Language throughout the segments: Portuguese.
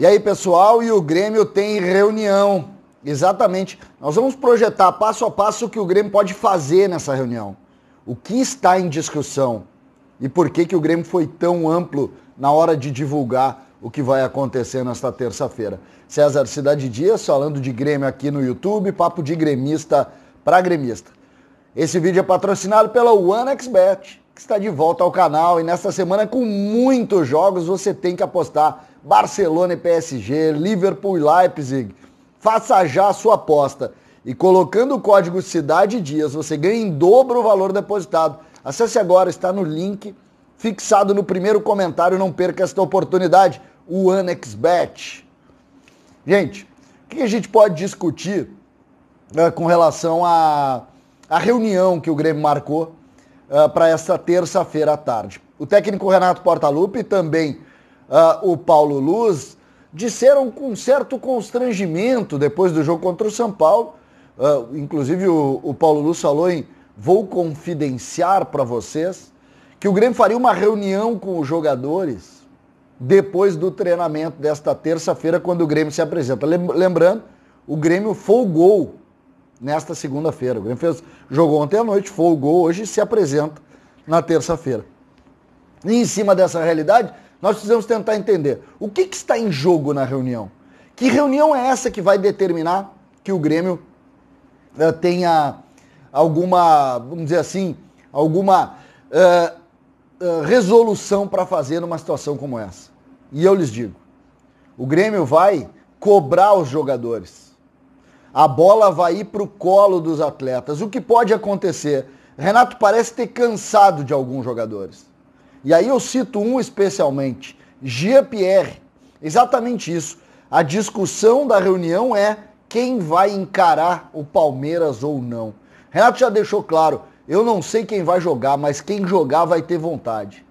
E aí, pessoal, e o Grêmio tem reunião. Exatamente. Nós vamos projetar passo a passo o que o Grêmio pode fazer nessa reunião. O que está em discussão e por que, que o Grêmio foi tão amplo na hora de divulgar o que vai acontecer nesta terça-feira. César Cidade Dias falando de Grêmio aqui no YouTube, papo de gremista para gremista. Esse vídeo é patrocinado pela OneXBet, está de volta ao canal e nesta semana com muitos jogos você tem que apostar Barcelona e PSG, Liverpool e Leipzig. Faça já a sua aposta. E colocando o código Cidade Dias, você ganha em dobro o valor depositado. Acesse agora, está no link fixado no primeiro comentário. Não perca esta oportunidade. O OneXBet. Gente, o que a gente pode discutir uh, com relação à, à reunião que o Grêmio marcou uh, para esta terça-feira à tarde? O técnico Renato Portaluppi e também uh, o Paulo Luz disseram com certo constrangimento depois do jogo contra o São Paulo. Uh, inclusive o, o, Paulo Luz falou em vou confidenciar para vocês que o Grêmio faria uma reunião com os jogadores depois do treinamento desta terça-feira, quando o Grêmio se apresenta. Lembrando, o Grêmio folgou nesta segunda-feira. O Grêmio fez, jogou ontem à noite, folgou hoje e se apresenta na terça-feira. E em cima dessa realidade, nós precisamos tentar entender o que, que, está em jogo na reunião. Que reunião é essa que vai determinar que o Grêmio uh, tenha alguma, vamos dizer assim, alguma uh, uh, resolução para fazer numa situação como essa? E eu lhes digo, o Grêmio vai cobrar os jogadores. A bola vai ir para o colo dos atletas. O que pode acontecer? Renato parece ter cansado de alguns jogadores. E aí eu cito um especialmente, Jean-Pierre. Exatamente isso. A discussão da reunião é quem vai encarar o Palmeiras ou não. Renato já deixou claro, eu não sei quem vai jogar, mas quem jogar vai ter vontade.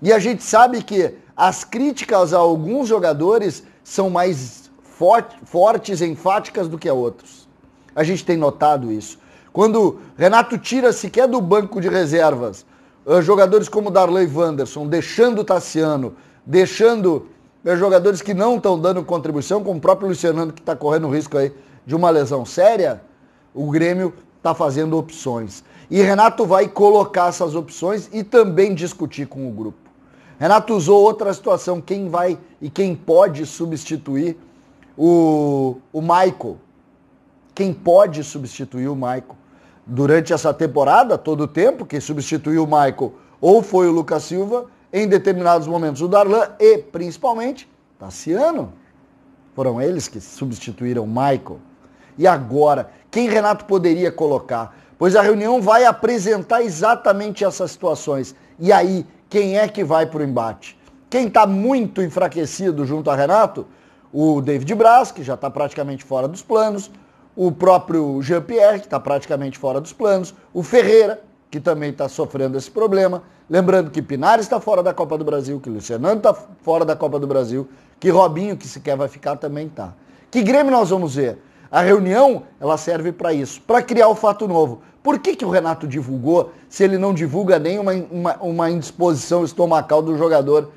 E a gente sabe que as críticas a alguns jogadores são mais fortes, enfáticas do que a outros. A gente tem notado isso. Quando Renato tira sequer do banco de reservas uh, jogadores como Darley Wanderson, deixando o Tassiano, deixando uh, jogadores que não estão dando contribuição, como o próprio Luciano que está correndo risco aí de uma lesão séria, o Grêmio está fazendo opções. E Renato vai colocar essas opções e também discutir com o grupo. Renato usou outra situação, quem vai e quem pode substituir o, o Michael. Quem pode substituir o Michael? durante essa temporada, todo o tempo, que substituiu o Michael ou foi o Lucas Silva, em determinados momentos o Darlan e, principalmente, Tassiano. Foram eles que substituíram o Michael. E agora, quem Renato poderia colocar? Pois a reunião vai apresentar exatamente essas situações. E aí, quem é que vai para o embate? Quem está muito enfraquecido junto a Renato? O David Braz, que já está praticamente fora dos planos o próprio Jean-Pierre, que está praticamente fora dos planos, o Ferreira, que também está sofrendo esse problema. Lembrando que Pinares está fora da Copa do Brasil, que Luciano está fora da Copa do Brasil, que Robinho, que sequer vai ficar, também está. Que Grêmio nós vamos ver? A reunião, ela serve para isso, para criar o fato novo. Por que, que o Renato divulgou se ele não divulga nem uma, uma, uma indisposição estomacal do jogador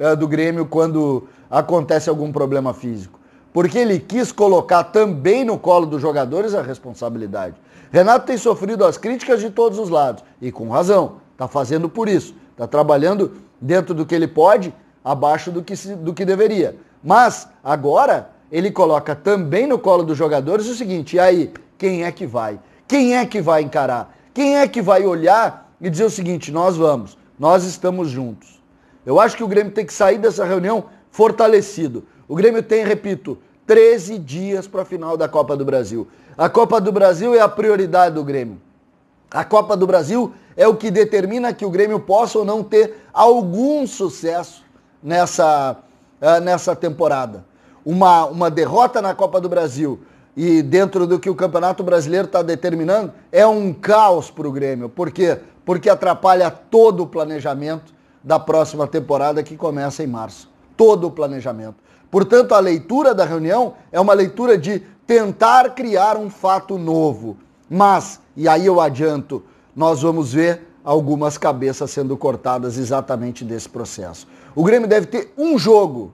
é, do Grêmio quando acontece algum problema físico? porque ele quis colocar também no colo dos jogadores a responsabilidade. Renato tem sofrido as críticas de todos os lados, e com razão, está fazendo por isso, está trabalhando dentro do que ele pode, abaixo do que, se, do que deveria. Mas agora ele coloca também no colo dos jogadores o seguinte: e aí, quem é que vai? Quem é que vai encarar? Quem é que vai olhar e dizer o seguinte: nós vamos, nós estamos juntos. Eu acho que o Grêmio tem que sair dessa reunião fortalecido. O Grêmio tem, repito, 13 dias para a final da Copa do Brasil. A Copa do Brasil é a prioridade do Grêmio. A Copa do Brasil é o que determina que o Grêmio possa ou não ter algum sucesso nessa, uh, nessa temporada. Uma, uma derrota na Copa do Brasil e dentro do que o Campeonato Brasileiro está determinando é um caos para o Grêmio. Por quê? Porque atrapalha todo o planejamento da próxima temporada que começa em março. Todo o planejamento. Portanto, a leitura da reunião é uma leitura de tentar criar um fato novo. Mas, e aí eu adianto, nós vamos ver algumas cabeças sendo cortadas exatamente desse processo. O Grêmio deve ter um jogo,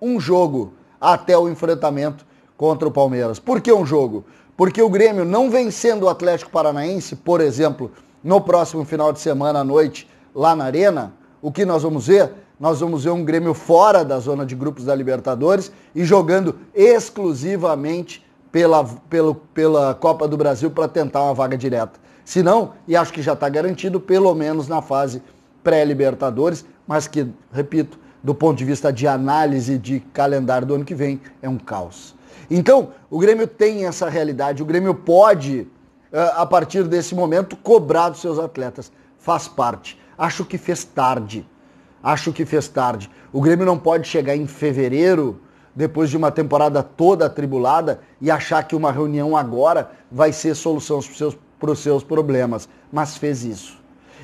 um jogo até o enfrentamento contra o Palmeiras. Por que um jogo? Porque o Grêmio não vencendo o Atlético Paranaense, por exemplo, no próximo final de semana à noite, lá na Arena, o que nós vamos ver? Nós vamos ver um Grêmio fora da zona de grupos da Libertadores e jogando exclusivamente pela, pelo, pela Copa do Brasil para tentar uma vaga direta. Se não, e acho que já está garantido, pelo menos na fase pré-Libertadores, mas que, repito, do ponto de vista de análise de calendário do ano que vem, é um caos. Então, o Grêmio tem essa realidade, o Grêmio pode, eh, a partir desse momento, cobrar dos seus atletas. Faz parte. Acho que fez tarde. Acho que fez tarde. O Grêmio não pode chegar em fevereiro, depois de uma temporada toda atribulada, e achar que uma reunião agora vai ser solução para os seus, para os seus problemas. Mas fez isso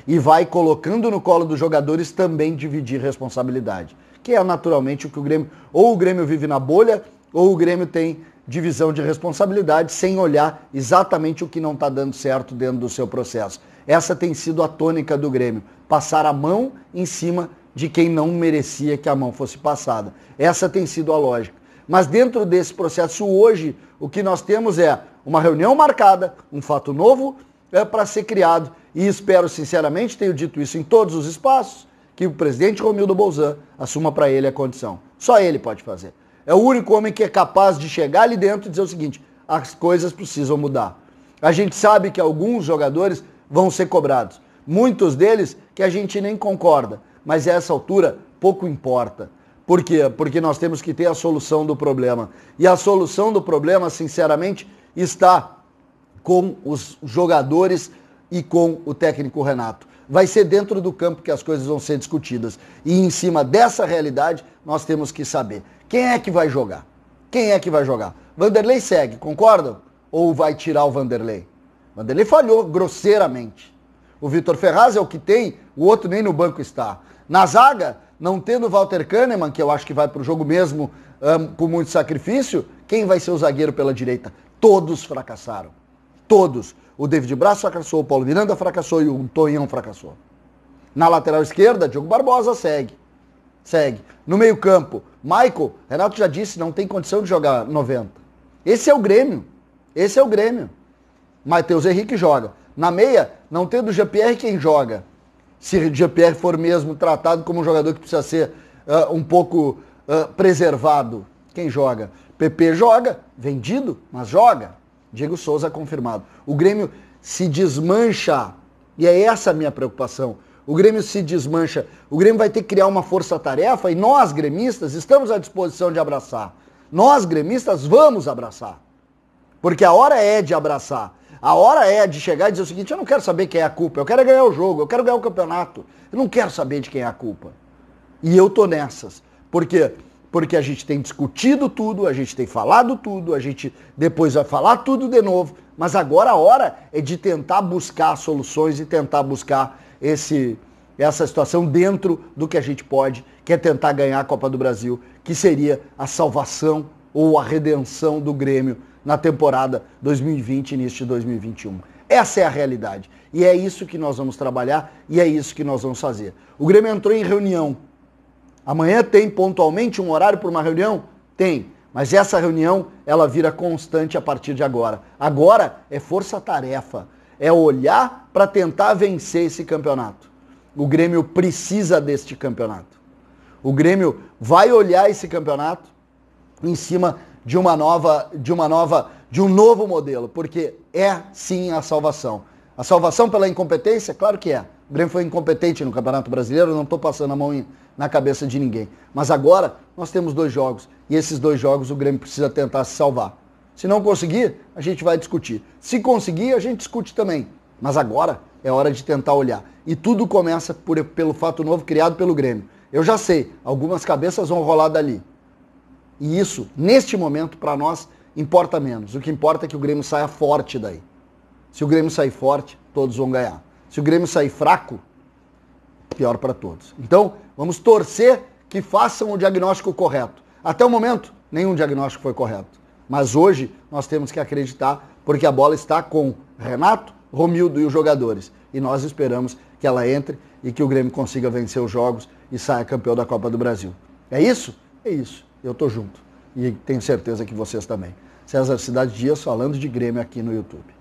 e vai colocando no colo dos jogadores também dividir responsabilidade. Que é naturalmente o que o Grêmio, ou o Grêmio vive na bolha, ou o Grêmio tem divisão de responsabilidade sem olhar exatamente o que não está dando certo dentro do seu processo. Essa tem sido a tônica do Grêmio, passar a mão em cima de quem não merecia que a mão fosse passada. Essa tem sido a lógica. Mas dentro desse processo hoje, o que nós temos é uma reunião marcada, um fato novo é para ser criado e espero sinceramente, tenho dito isso em todos os espaços, que o presidente Romildo Bolzan assuma para ele a condição. Só ele pode fazer. É o único homem que é capaz de chegar ali dentro e dizer o seguinte: as coisas precisam mudar. A gente sabe que alguns jogadores vão ser cobrados. Muitos deles que a gente nem concorda, mas a essa altura pouco importa. Por quê? Porque nós temos que ter a solução do problema. E a solução do problema, sinceramente, está com os jogadores e com o técnico Renato. Vai ser dentro do campo que as coisas vão ser discutidas. E em cima dessa realidade, nós temos que saber quem é que vai jogar. Quem é que vai jogar? Vanderlei segue, concordam? Ou vai tirar o Vanderlei? Vanderlei falhou grosseiramente. O Vitor Ferraz é o que tem, o outro nem no banco está. Na zaga, não tendo Walter Kahneman, que eu acho que vai para o jogo mesmo um, com muito sacrifício, quem vai ser o zagueiro pela direita? Todos fracassaram. Todos. O David Braz fracassou, o Paulo Miranda fracassou e o Tonhão fracassou. Na lateral esquerda, Diogo Barbosa segue. Segue. No meio-campo, Michael, Renato já disse, não tem condição de jogar 90. Esse é o Grêmio. Esse é o Grêmio. Matheus Henrique joga. Na meia, não tendo o GPR quem joga. Se o GPR for mesmo tratado como um jogador que precisa ser uh, um pouco uh, preservado, quem joga? PP joga, vendido, mas joga. Diego Souza confirmado. O Grêmio se desmancha, e é essa a minha preocupação. O Grêmio se desmancha. O Grêmio vai ter que criar uma força-tarefa e nós, gremistas, estamos à disposição de abraçar. Nós, gremistas, vamos abraçar. Porque a hora é de abraçar. A hora é de chegar e dizer o seguinte: eu não quero saber quem é a culpa, eu quero ganhar o jogo, eu quero ganhar o campeonato. Eu não quero saber de quem é a culpa. E eu tô nessas. Por quê? porque a gente tem discutido tudo, a gente tem falado tudo, a gente depois vai falar tudo de novo, mas agora a hora é de tentar buscar soluções e tentar buscar esse, essa situação dentro do que a gente pode, que é tentar ganhar a Copa do Brasil, que seria a salvação ou a redenção do Grêmio na temporada 2020 início de 2021. Essa é a realidade. E é isso que nós vamos trabalhar e é isso que nós vamos fazer. O Grêmio entrou em reunião Amanhã tem pontualmente um horário para uma reunião? Tem. Mas essa reunião, ela vira constante a partir de agora. Agora é força-tarefa. É olhar para tentar vencer esse campeonato. O Grêmio precisa deste campeonato. O Grêmio vai olhar esse campeonato em cima de uma nova, de uma nova, de um novo modelo, porque é sim a salvação. A salvação pela incompetência, claro que é. O Grêmio foi incompetente no Campeonato Brasileiro, não estou passando a mão na cabeça de ninguém. Mas agora nós temos dois jogos e esses dois jogos o Grêmio precisa tentar se salvar. Se não conseguir, a gente vai discutir. Se conseguir, a gente discute também. Mas agora é hora de tentar olhar. E tudo começa por, pelo fato novo criado pelo Grêmio. Eu já sei, algumas cabeças vão rolar dali. E isso, neste momento, para nós, importa menos. O que importa é que o Grêmio saia forte daí. Se o Grêmio sair forte, todos vão ganhar. Se o Grêmio sair fraco, pior para todos. Então, vamos torcer que façam o diagnóstico correto. Até o momento, nenhum diagnóstico foi correto. Mas hoje nós temos que acreditar, porque a bola está com Renato, Romildo e os jogadores. E nós esperamos que ela entre e que o Grêmio consiga vencer os jogos e saia campeão da Copa do Brasil. É isso? É isso. Eu tô junto. e tenho certeza que vocês também. César Cidade Dias falando de Grêmio aqui no YouTube.